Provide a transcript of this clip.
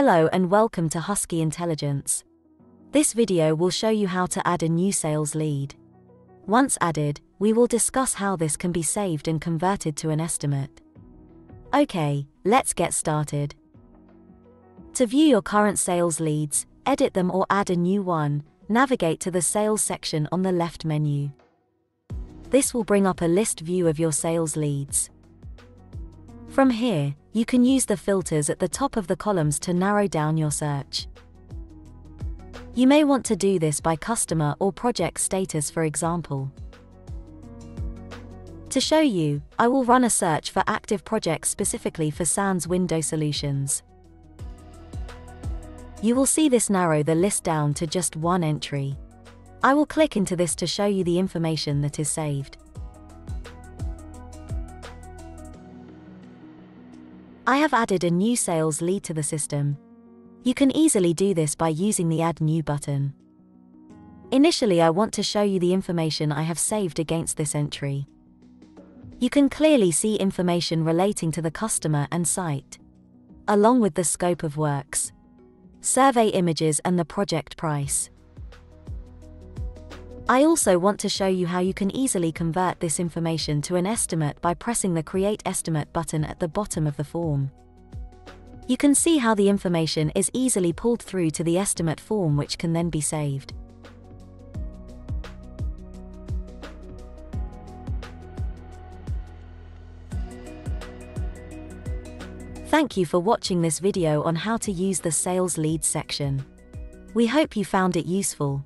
Hello and welcome to Husky Intelligence. This video will show you how to add a new sales lead. Once added, we will discuss how this can be saved and converted to an estimate. Okay, let's get started. To view your current sales leads, edit them or add a new one, navigate to the Sales section on the left menu. This will bring up a list view of your sales leads. From here, you can use the filters at the top of the columns to narrow down your search. You may want to do this by customer or project status for example. To show you, I will run a search for active projects specifically for SANS window solutions. You will see this narrow the list down to just one entry. I will click into this to show you the information that is saved. I have added a new sales lead to the system. You can easily do this by using the Add New button. Initially I want to show you the information I have saved against this entry. You can clearly see information relating to the customer and site, along with the scope of works, survey images and the project price. I also want to show you how you can easily convert this information to an estimate by pressing the Create Estimate button at the bottom of the form. You can see how the information is easily pulled through to the estimate form which can then be saved. Thank you for watching this video on how to use the Sales Leads section. We hope you found it useful.